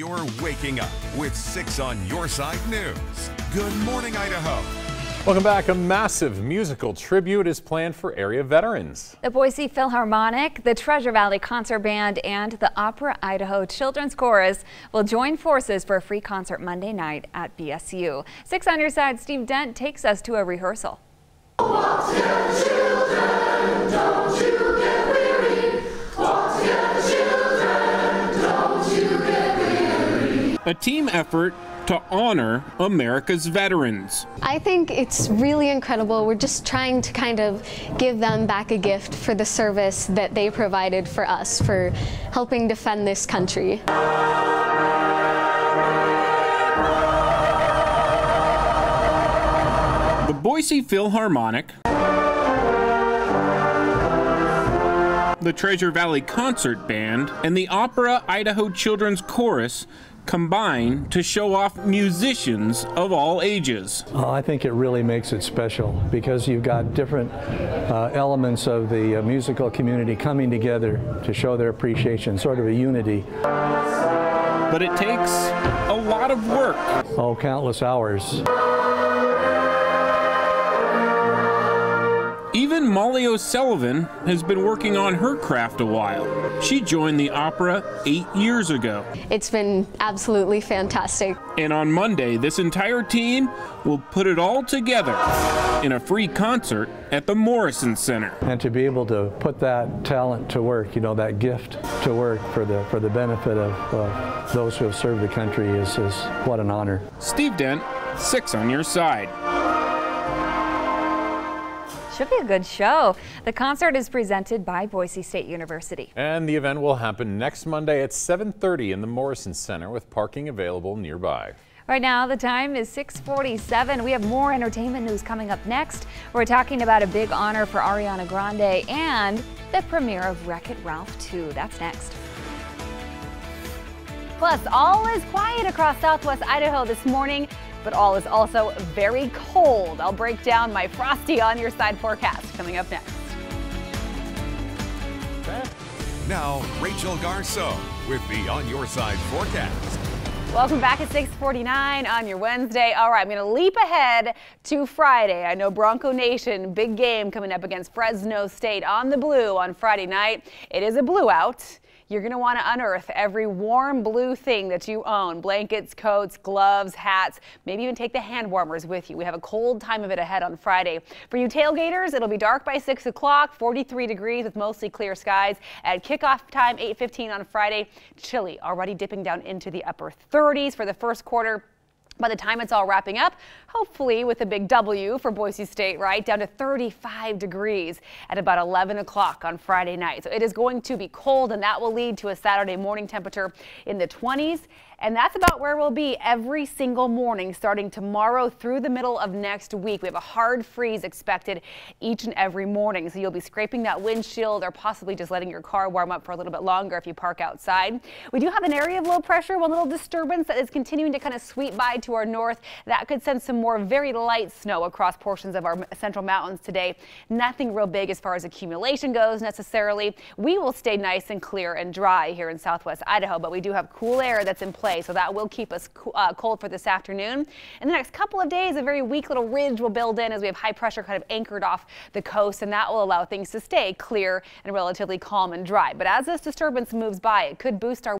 You're waking up with 6 on your side news. Good morning, Idaho. Welcome back. A massive musical tribute is planned for area veterans. The Boise Philharmonic, the Treasure Valley Concert Band, and the Opera Idaho Children's Chorus will join forces for a free concert Monday night at BSU. Six on your side, Steve Dent takes us to a rehearsal. A team effort to honor America's veterans. I think it's really incredible. We're just trying to kind of give them back a gift for the service that they provided for us, for helping defend this country. The Boise Philharmonic, the Treasure Valley Concert Band, and the Opera Idaho Children's Chorus combine to show off musicians of all ages. Uh, I think it really makes it special because you've got different uh, elements of the uh, musical community coming together to show their appreciation, sort of a unity. But it takes a lot of work. Oh, countless hours. Even Molly O'Sullivan has been working on her craft a while. She joined the opera eight years ago. It's been absolutely fantastic. And on Monday, this entire team will put it all together in a free concert at the Morrison Center. And to be able to put that talent to work, you know, that gift to work for the for the benefit of uh, those who have served the country is, is what an honor. Steve Dent, six on your side. Should be a good show. The concert is presented by Boise State University. And the event will happen next Monday at 7.30 in the Morrison Center with parking available nearby. Right now, the time is 647. We have more entertainment news coming up next. We're talking about a big honor for Ariana Grande and the premiere of Wreck-It Ralph 2. That's next. Plus, all is quiet across southwest Idaho this morning but all is also very cold. I'll break down my frosty on your side forecast coming up next. Now, Rachel Garceau with the On Your Side forecast. Welcome back at 649 on your Wednesday. All right, I'm going to leap ahead to Friday. I know Bronco Nation, big game coming up against Fresno State on the blue on Friday night. It is a blue out. You're going to want to unearth every warm blue thing that you own blankets, coats, gloves, hats, maybe even take the hand warmers with you. We have a cold time of it ahead on Friday. For you tailgaters, it'll be dark by 6 o'clock, 43 degrees with mostly clear skies. At kickoff time, 8:15 on Friday, chilly already dipping down into the upper 30s for the first quarter. By the time it's all wrapping up, hopefully with a big W for Boise State, right? Down to 35 degrees at about 11 o'clock on Friday night. So it is going to be cold and that will lead to a Saturday morning temperature in the 20s and that's about where we'll be every single morning starting tomorrow through the middle of next week. We have a hard freeze expected each and every morning. So you'll be scraping that windshield or possibly just letting your car warm up for a little bit longer if you park outside. We do have an area of low pressure, one little disturbance that is continuing to kind of sweep by to our north. That could send some more very light snow across portions of our central mountains today. Nothing real big as far as accumulation goes necessarily. We will stay nice and clear and dry here in southwest Idaho, but we do have cool air that's in play, so that will keep us uh, cold for this afternoon. In the next couple of days, a very weak little ridge will build in as we have high pressure kind of anchored off the coast, and that will allow things to stay clear and relatively calm and dry. But as this disturbance moves by, it could boost our